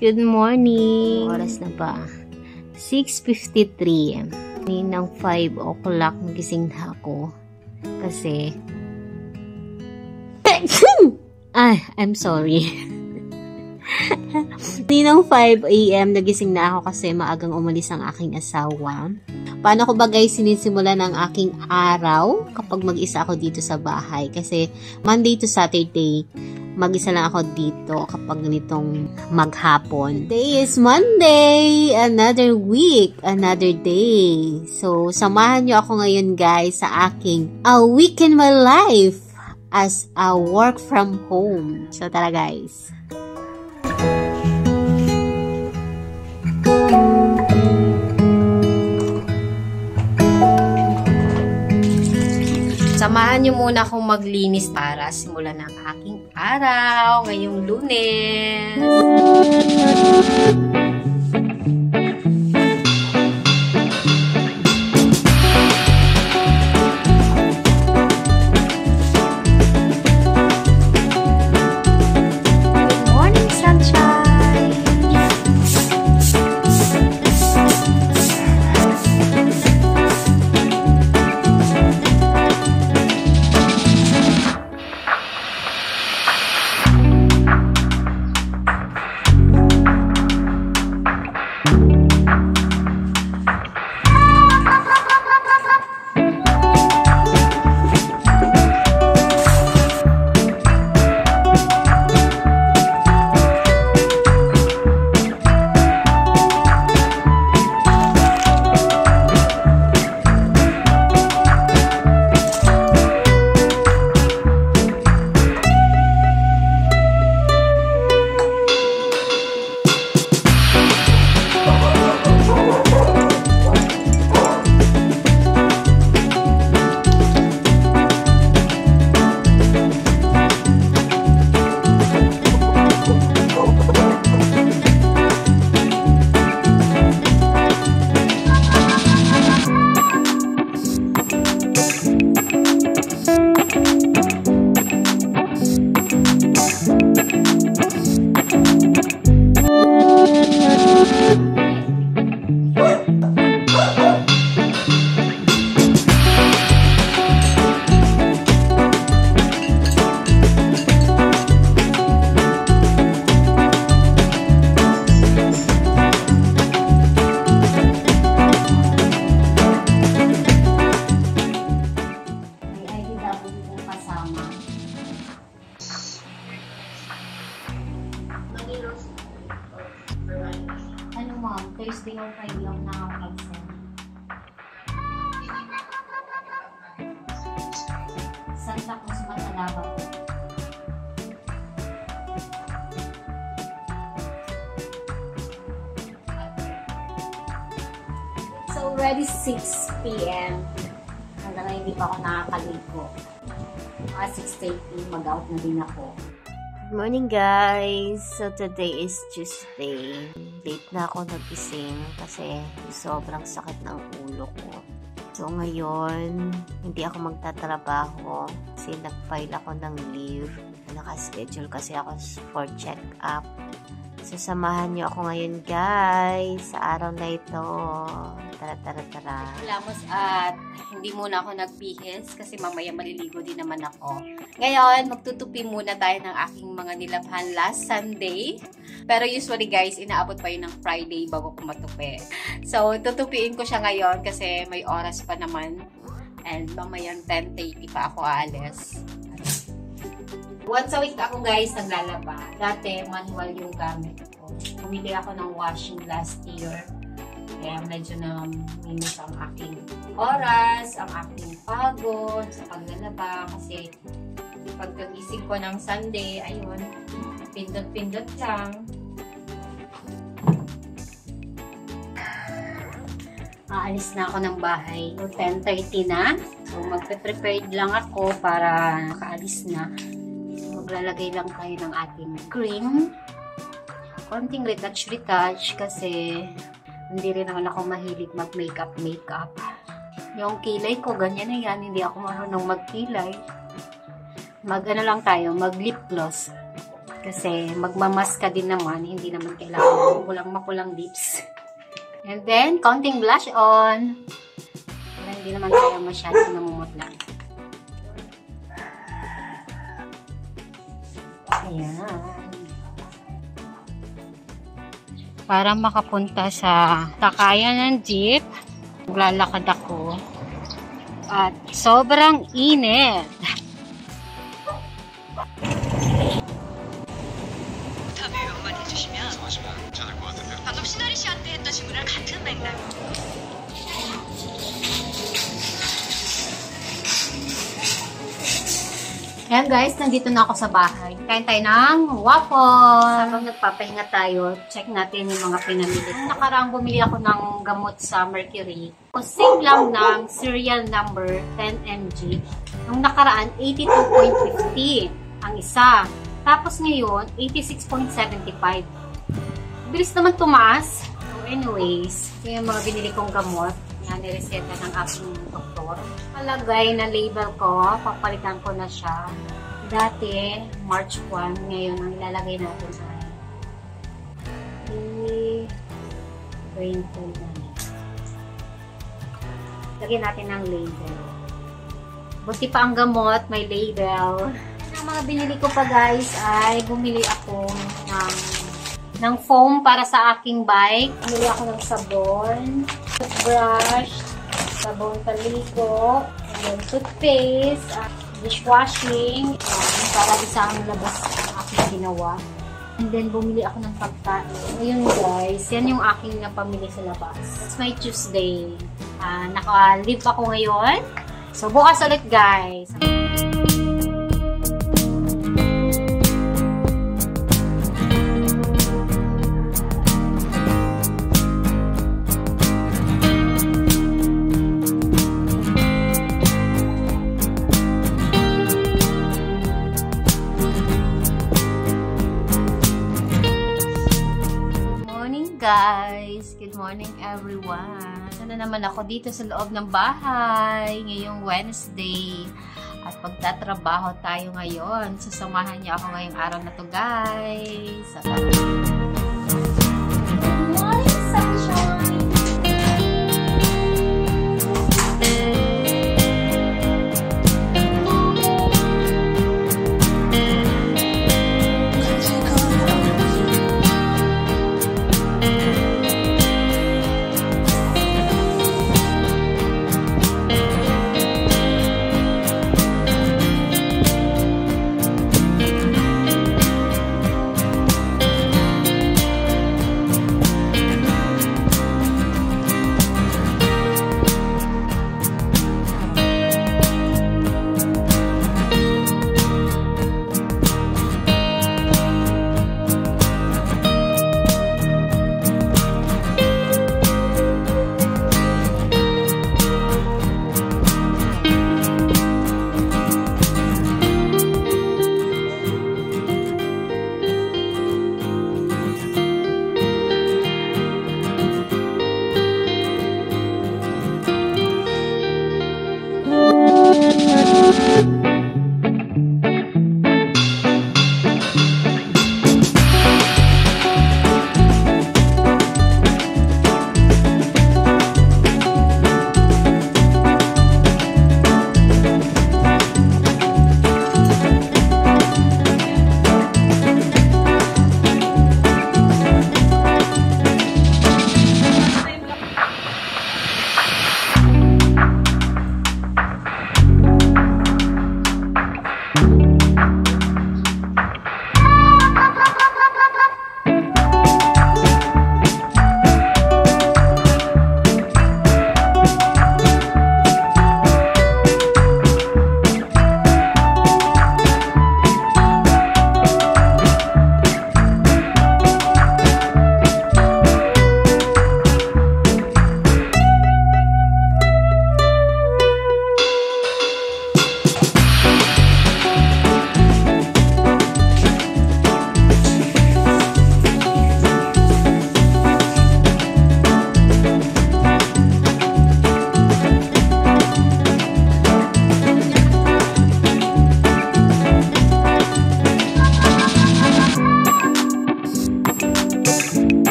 Good morning! Oras na ba? 6.53. Ninang 5 o'clock nagising na ako. Kasi... Ay, I'm sorry. Ninang 5 a.m. nagising na ako kasi maagang umalis ang aking asawa. Paano ko ba guys sinisimula ng aking araw kapag mag-isa ako dito sa bahay? Kasi Monday to Saturday, mag-isa lang ako dito kapag ganitong maghapon. Today is Monday! Another week! Another day! So, samahan nyo ako ngayon guys sa aking A Week in My Life as a work from home. So, tara guys! Samahan niyo muna akong maglinis para simulan ng aking araw ngayong lunes. Or Friday ako nakakapag-send. Santa Cruz Matalaba po. So, already 6 p.m. Hanggang hindi pa ako nakakaligo. Mga 6.30, mag-out na din ako. Morning guys! So today is Tuesday. Late na ako nagising kasi sobrang sakit ng ulo ko. So ngayon, hindi ako magtatrabaho kasi nag-file ako ng leave. Nakaschedule kasi ako for check-up. So samahan niyo ako ngayon guys sa araw na ito. Tara, tara, tara. Lamos at hindi muna ako nagbihis kasi mamaya maliligo din naman ako. Ngayon, magtutupi muna tayo ng aking mga nilabhan last Sunday. Pero usually guys, inaabot pa yun ng Friday bago ko matupi. So, tutupiin ko siya ngayon kasi may oras pa naman. And mamayang 10.30 pa ako aalis. Once a week ako guys naglalaba. Dati manual yung gamit ko. Pumili ako ng washing last year. Kaya medyo na minus ang aking oras, ang aking pagod sa paglalaba. Kasi pagkagising ko ng Sunday, ayun, pindot-pindot lang. Aalis na ako ng bahay. So, 10.30 na. So, magpe-prepared lang ako para makaalis na. Maglalagay lang tayo ng ating cream. Konting retouch-retouch kasi hindi rin naman ako mahilig mag-makeup-makeup. Yung kilay ko, ganyan na yan. Hindi ako marunong magkilay. Mag ano lang tayo, mag lip gloss. Kasi magmamas ka din naman, hindi naman kailangan makulang makulang lips. And then, counting blush on. Para hindi naman tayo masyado namumutlang. Ayan. Para makapunta sa takayan ng jeep, maglalakad ako. At sobrang init. Ayan guys, nandito na ako sa bahay. Kain tayo ng waffle. Habang nagpapahinga tayo, check natin yung mga pinamili. Nakaraang bumili ako ng gamot sa Mercury. Kusing lang ng serial number 10mg. Nung nakaraan, 82.50 ang isa. Tapos ngayon, 86.75. Bilis naman tumaas. So anyways, ito yung mga binili kong gamot na nireseta ng aking doktor. Palagay na label ko, papalitan ko na siya. Dati, March 1, ngayon ang ilalagay natin ay i-brain food na Lagyan natin ng label. Buti pa ang gamot, may label. Ang mga binili ko pa guys ay bumili ako ng ng foam para sa aking bike. Bumili ako ng sabon, toothbrush, sabon paligo, and then toothpaste, uh, dishwashing, um, para isang labas ang aking ginawa. And then, bumili ako ng pagkain. Ngayon guys, yan yung aking napamili sa labas. It's my Tuesday. Uh, Naka-live ako ngayon. So, bukas ulit guys. Guys! Good morning everyone! Sana naman ako dito sa loob ng bahay ngayong Wednesday. At pagtatrabaho tayo ngayon. Sasamahan niyo ako ngayong araw na to guys. Sa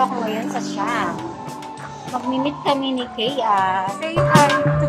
guys! Andito ako ngayon sa shop. Magmimit kami ni Kay. ah. Say hi